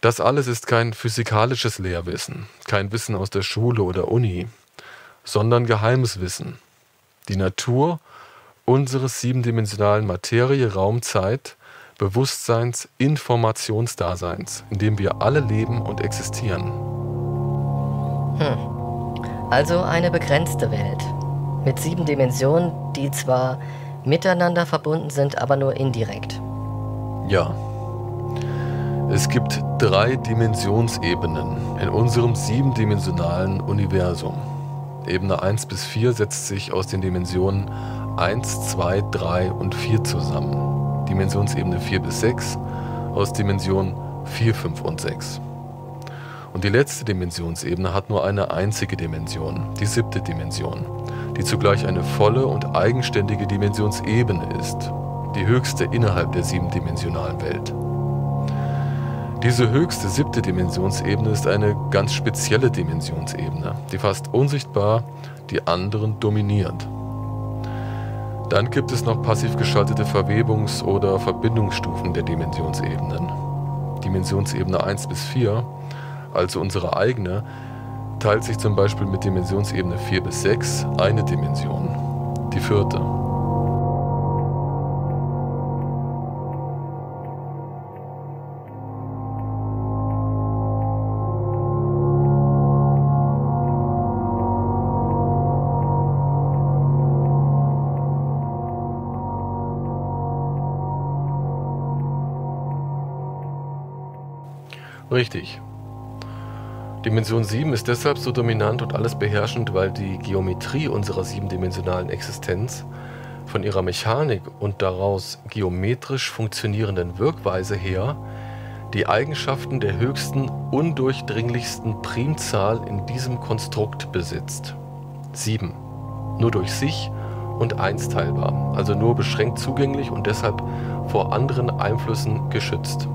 Das alles ist kein physikalisches Lehrwissen, kein Wissen aus der Schule oder Uni, sondern geheimes Wissen. Die Natur unseres siebendimensionalen Materie, Raum, Zeit, Bewusstseins, Informationsdaseins, in dem wir alle leben und existieren. Hm. Also eine begrenzte Welt. Mit sieben Dimensionen, die zwar miteinander verbunden sind, aber nur indirekt. Ja. Es gibt drei Dimensionsebenen in unserem siebendimensionalen Universum. Ebene 1 bis 4 setzt sich aus den Dimensionen 1, 2, 3 und 4 zusammen. Dimensionsebene 4 bis 6 aus Dimensionen 4, 5 und 6. Und die letzte Dimensionsebene hat nur eine einzige Dimension, die siebte Dimension, die zugleich eine volle und eigenständige Dimensionsebene ist, die höchste innerhalb der siebendimensionalen Welt. Diese höchste siebte Dimensionsebene ist eine ganz spezielle Dimensionsebene, die fast unsichtbar die anderen dominiert. Dann gibt es noch passiv geschaltete Verwebungs- oder Verbindungsstufen der Dimensionsebenen. Dimensionsebene 1 bis 4, also unsere eigene, teilt sich zum Beispiel mit Dimensionsebene 4 bis 6 eine Dimension, die vierte. Richtig. Dimension 7 ist deshalb so dominant und alles beherrschend, weil die Geometrie unserer siebendimensionalen Existenz von ihrer Mechanik und daraus geometrisch funktionierenden Wirkweise her die Eigenschaften der höchsten, undurchdringlichsten Primzahl in diesem Konstrukt besitzt. 7. Nur durch sich und eins teilbar, also nur beschränkt zugänglich und deshalb vor anderen Einflüssen geschützt.